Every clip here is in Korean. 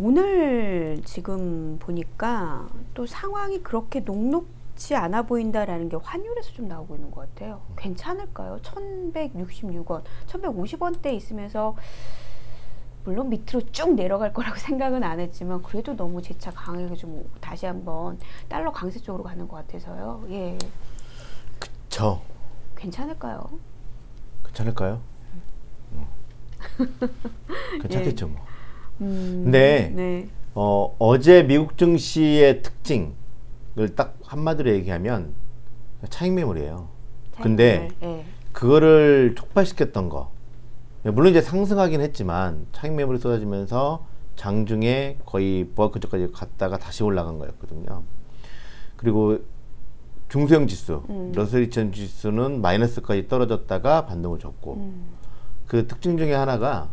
오늘 지금 보니까 또 상황이 그렇게 녹록지 않아 보인다라는 게 환율에서 좀 나오고 있는 것 같아요. 괜찮을까요? 1166원, 1150원대 있으면서 물론 밑으로 쭉 내려갈 거라고 생각은 안 했지만 그래도 너무 재차 강하게 좀 다시 한번 달러 강세 쪽으로 가는 것 같아서요. 예. 저 괜찮을까요? 괜찮을까요? 음. 괜찮겠죠 뭐. 음, 근데 네. 어, 어제 미국 증시의 특징을 딱 한마디로 얘기하면 차익 매물이에요. 근데 예. 그거를 촉발시켰던 거. 물론 이제 상승하긴 했지만 차익 매물이 쏟아지면서 장중에 거의 보합 근처까지 갔다가 다시 올라간 거였거든요. 그리고 중소형 지수, 음. 러셀 2000 지수는 마이너스까지 떨어졌다가 반등을 줬고 음, 그 특징 중에 하나가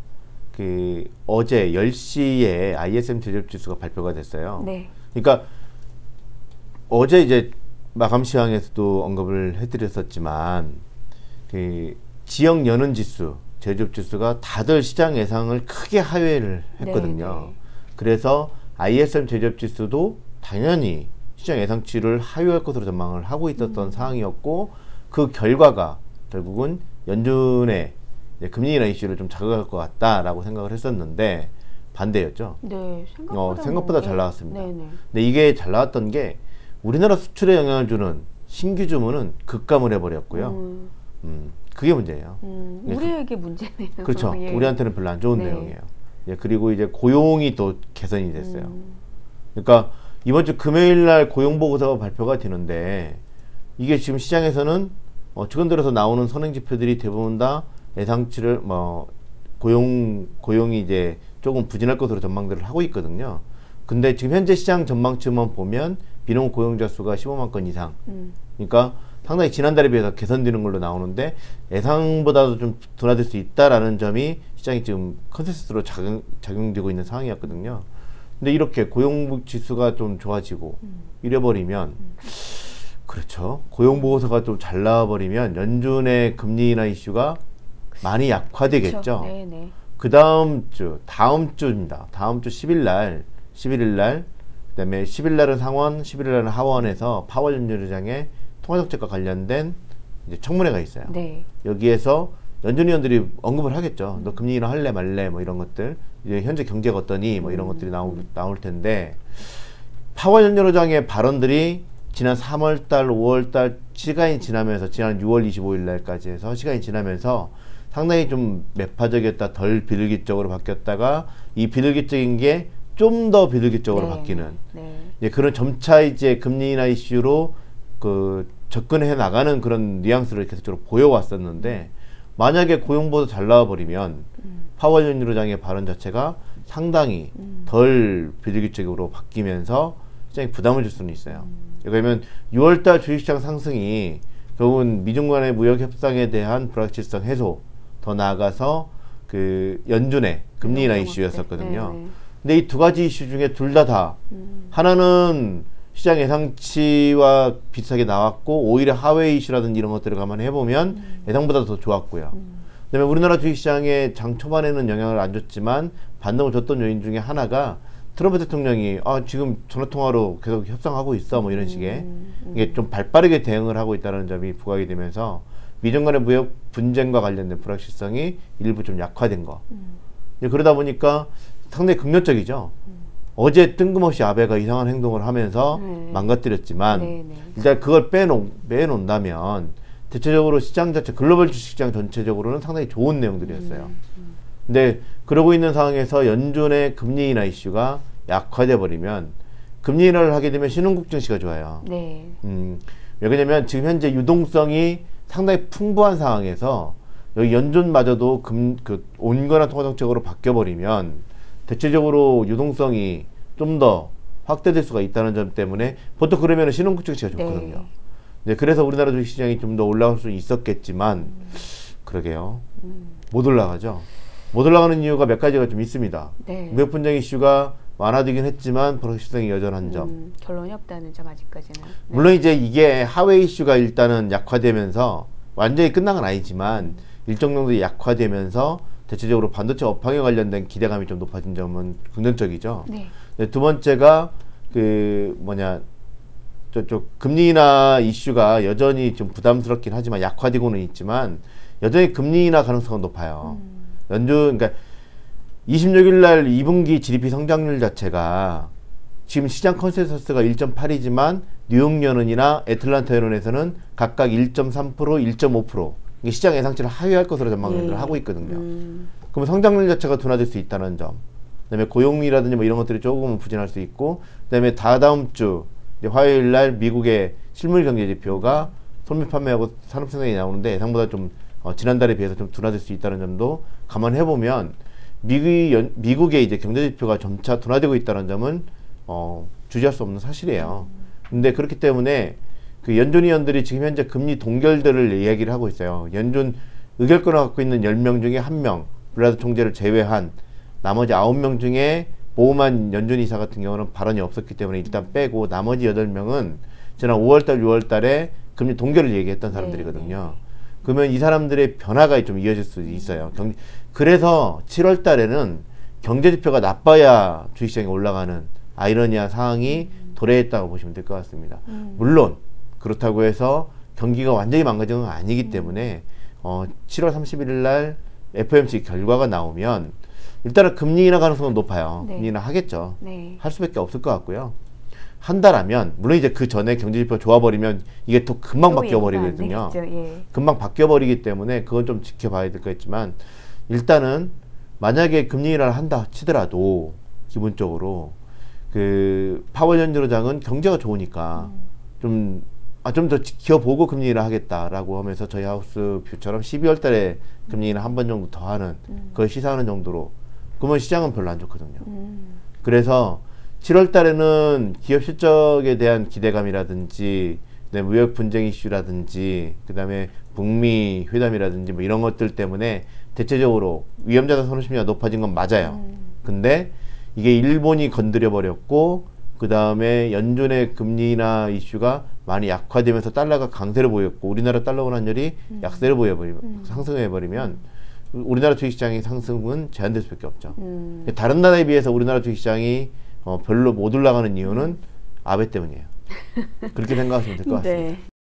그 어제 10시에 ISM 제조업 지수가 발표가 됐어요. 네. 그러니까 어제 이제 마감 시황에서도 언급을 해드렸었지만 그 지역 연은 지수, 제조업 지수가 다들 시장 예상을 크게 하회를 했거든요. 네, 네. 그래서 ISM 제조업 지수도 당연히 시장 예상치를 하회할 것으로 전망을 하고 있었던 상황이었고 그 결과가 결국은 연준의 금리 인하 이슈를 좀 자극할 것 같다라고 생각을 했었는데 반대였죠. 네. 생각보다, 어, 생각보다 뭐, 잘 예. 나왔습니다. 네, 네. 근데 이게 잘 나왔던 게 우리나라 수출에 영향을 주는 신규 주문은 급감을 해버렸고요. 음, 음, 그게 문제예요. 음, 예, 우리에게 문제네요. 그렇죠. 예. 우리한테는 별로 안 좋은 네. 내용이에요. 예, 그리고 이제 고용이 또 개선이 됐어요. 음, 그러니까 이번 주 금요일 날 고용 보고서가 발표가 되는데 이게 지금 시장에서는 어, 최근 들어서 나오는 선행 지표들이 대부분 다 예상치를 뭐 고용 고용이 이제 조금 부진할 것으로 전망들을 하고 있거든요. 근데 지금 현재 시장 전망치만 보면 비농 고용자 수가 15만 건 이상. 음, 그러니까 상당히 지난달에 비해서 개선되는 걸로 나오는데 예상보다도 좀 둔화될 수 있다라는 점이 시장이 지금 컨센서스로 작용, 작용되고 있는 상황이었거든요. 근데 이렇게 고용 지수가 좀 좋아지고 이래버리면 그렇죠. 고용 보고서가 좀 잘 나와버리면 연준의 금리 인하 이슈가 많이 약화되겠죠. 네, 네. 그 다음 주, 다음 주입니다. 다음 주 10일 날, 11일 날, 그 다음에 10일 날은 상원, 11일 날은 하원에서 파월 연준의장의 통화정책과 관련된 이제 청문회가 있어요. 네. 여기에서 연준 위원들이 언급을 하겠죠. 너 금리 인하 할래 말래 뭐 이런 것들. 이제 현재 경제가 어떠니 뭐 이런 것들이 나올, 나올 텐데 파월 연준 의장의 발언들이 지난 3월 달, 5월 달 시간이 지나면서 지난 6월 25일 날까지 해서 시간이 지나면서 상당히 좀 매파적이었다 덜 비둘기적으로 바뀌었다가 이 비둘기적인 게 좀 더 비둘기적으로 네. 바뀌는 네. 예, 그런 점차 이제 금리 인하 이슈로 그 접근해 나가는 그런 뉘앙스를 계속적으로 보여왔었는데 만약에 고용보도 잘 나와버리면 파월 연유로장의 발언 자체가 상당히 덜 비둘기적으로 바뀌면서 시장에 부담을 줄 수는 있어요. 그러면 6월달 주식시장 상승이 결국은 미중 간의 무역 협상에 대한 불확실성 해소 더 나아가서 그 연준의 금리 인하 이슈였었거든요. 네, 네. 근데 이 두 가지 이슈 중에 둘다다 음, 하나는 시장 예상치와 비슷하게 나왔고 오히려 하회 이슈라든지 이런 것들을 감안해 보면 음. 예상보다 더 좋았고요. 그다음에 우리나라 주식시장에 장 초반에는 영향을 안 줬지만 반등을 줬던 요인 중에 하나가 트럼프 대통령이 아 지금 전화 통화로 계속 협상하고 있어 뭐 이런 식의 음, 이게 좀 발빠르게 대응을 하고 있다는 점이 부각이 되면서 미중 간의 무역 분쟁과 관련된 불확실성이 일부 좀 약화된 거. 음. 그러다 보니까 상당히 긍정적이죠. 어제 뜬금없이 아베가 이상한 행동을 하면서 네. 망가뜨렸지만 네, 네. 일단 그걸 빼놓, 빼놓는다면 대체적으로 시장 자체 글로벌 주식시장 전체적으로는 상당히 좋은 내용들이었어요. 음, 근데 그러고 있는 상황에서 연준의 금리 인하 이슈가 약화돼 버리면 금리 인하를 하게 되면 신흥국 증시가 좋아요. 네. 음, 왜 그러냐면 지금 현재 유동성이 상당히 풍부한 상황에서 여기 연준마저도 금, 그, 온건한 통화 정책으로 바뀌어버리면 대체적으로 유동성이 좀 더 확대될 수가 있다는 점 때문에 보통 그러면 신흥국 증시가 좋거든요. 네. 네, 그래서 우리나라 주식시장이 좀 더 올라갈 수 있었겠지만, 그러게요. 못 올라가죠. 못 올라가는 이유가 몇 가지가 좀 있습니다. 네. 무역 분쟁 이슈가 완화되긴 했지만 불확실성이 여전한 점. 음, 결론이 없다는 점 아직까지는. 네. 물론 이제 이게 하회 이슈가 일단은 약화되면서 완전히 끝난 건 아니지만 일정 정도 약화되면서 대체적으로 반도체 업황에 관련된 기대감이 좀 높아진 점은 긍정적이죠. 네. 네, 두 번째가 그 뭐냐 저쪽 금리 인하 이슈가 여전히 좀 부담스럽긴 하지만 약화되고는 있지만 여전히 금리 인하 가능성은 높아요. 연준 그러니까 26일 날 2분기 GDP 성장률 자체가 지금 시장 consensus가 1.8이지만 뉴욕 연은이나 애틀란타 연은에서는 각각 1.3% 1.5% 이게 시장 예상치를 하회할 것으로 전망을 예. 하고 있거든요. 음, 그러면 성장률 자체가 둔화될 수 있다는 점. 그다음에 고용이라든지 뭐 이런 것들이 조금은 부진할 수 있고, 그다음에 다다음 주 이제 화요일 날 미국의 실물 경제 지표가 소매 판매하고 산업 생산이 나오는데 예상보다 좀 어, 지난달에 비해서 좀 둔화될 수 있다는 점도 감안해 보면 미국이 연, 미국의 이제 경제 지표가 점차 둔화되고 있다는 점은 어, 주저할 수 없는 사실이에요. 근데 그렇기 때문에 그 연준 위원들이 지금 현재 금리 동결들을 이야기를 하고 있어요. 연준 의결권을 갖고 있는 10명 중에 1명, 블라드 총재를 제외한 나머지 9명 중에 보호만 연준 이사 같은 경우는 발언이 없었기 때문에 일단 빼고 나머지 8명은 지난 5월달, 6월달에 금리 동결을 얘기했던 사람들이거든요. 그러면 이 사람들의 변화가 좀 이어질 수 있어요. 경, 그래서 7월 달에는 경제 지표가 나빠야 주식시장이 올라가는 아이러니한 상황이 도래했다고 보시면 될 것 같습니다. 물론 그렇다고 해서 경기가 완전히 망가진 건 아니기 때문에 어, 7월 31일 날 FOMC 결과가 나오면 일단은 금리 인하 가능성은 높아요. 네. 금리 인하 하겠죠. 네. 할 수밖에 없을 것 같고요. 한다라면 물론 이제 그 전에 경제 지표 좋아 버리면 이게 또 금방 또 바뀌어 얘기가 안 버리거든요. 되겠죠. 예. 금방 바뀌어 버리기 때문에 그건 좀 지켜봐야 될것 있지만 일단은 만약에 금리 인하를 한다 치더라도 기본적으로 그 파월 연준의장은 경제가 좋으니까 좀 아, 좀 더 지켜보고 금리 인하 하겠다라고 하면서 저희 하우스 뷰처럼 12월 달에 금리 인하 한 번 정도 더 하는 그걸 시사하는 정도로 그러면 시장은 별로 안 좋거든요. 음, 그래서 7월 달에는 기업 실적에 대한 기대감이라든지 그다음에 무역 분쟁 이슈라든지 그다음에 북미 회담이라든지 뭐 이런 것들 때문에 대체적으로 위험자산 선호 심리가 높아진 건 맞아요. 근데 이게 일본이 건드려 버렸고 그다음에 연준의 금리 인하 이슈가 많이 약화되면서 달러가 강세를 보였고 우리나라 달러 원환율이 약세를 보여버리면 상승해 버리면 우리나라 주식시장의 상승은 제한될 수밖에 없죠. 음. 다른 나라에 비해서 우리나라 주식시장이 어, 별로 못 올라가는 이유는 아베 때문이에요. 그렇게 생각하시면 될 것 같습니다. 네.